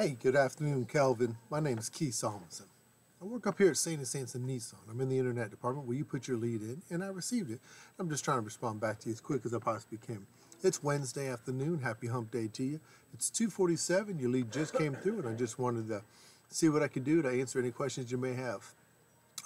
Hey, good afternoon, Kelvin. My name is Keith Solmonson. I work up here at Sandy Sansing Nissan. I'm in the internet department where you put your lead in, and I received it. I'm just trying to respond back to you as quick as I possibly can. It's Wednesday afternoon. Happy hump day to you. It's 247. Your lead just came through, and I just wanted to see what I could do to answer any questions you may have.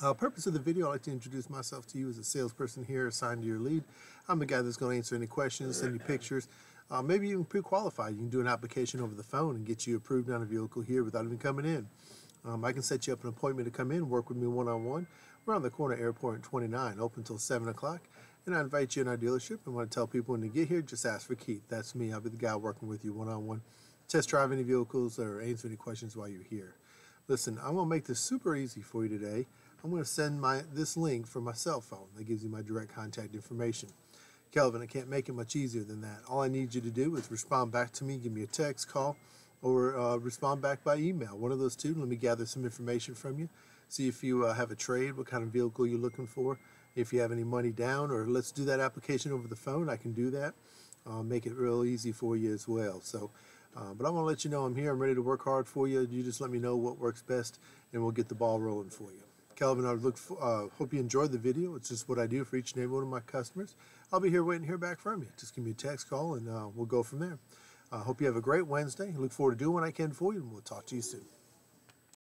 Uh, purpose of the video, I'd like to introduce myself to you as a salesperson here assigned to your lead. I'm the guy that's going to answer any questions, send you pictures, uh, maybe even pre-qualify. You can do an application over the phone and get you approved on a vehicle here without even coming in. Um, I can set you up an appointment to come in, work with me one-on-one. We're on the corner airport 29, open until 7 o'clock. And I invite you in our dealership. I want to tell people when you get here, just ask for Keith. That's me. I'll be the guy working with you one-on-one. Test drive any vehicles or answer any questions while you're here. Listen, I'm going to make this super easy for you today. I'm going to send my this link from my cell phone. That gives you my direct contact information. Kelvin, I can't make it much easier than that. All I need you to do is respond back to me, give me a text, call, or uh, respond back by email. One of those two. Let me gather some information from you. See if you uh, have a trade, what kind of vehicle you're looking for, if you have any money down, or let's do that application over the phone. I can do that. Uh, make it real easy for you as well. So, uh, but I want to let you know I'm here. I'm ready to work hard for you. You just let me know what works best, and we'll get the ball rolling for you. Kelvin, I look for, uh, hope you enjoyed the video. It's just what I do for each and every one of my customers. I'll be here waiting to hear back from you. Just give me a text call and uh, we'll go from there. I uh, hope you have a great Wednesday. Look forward to doing what I can for you and we'll talk to you soon.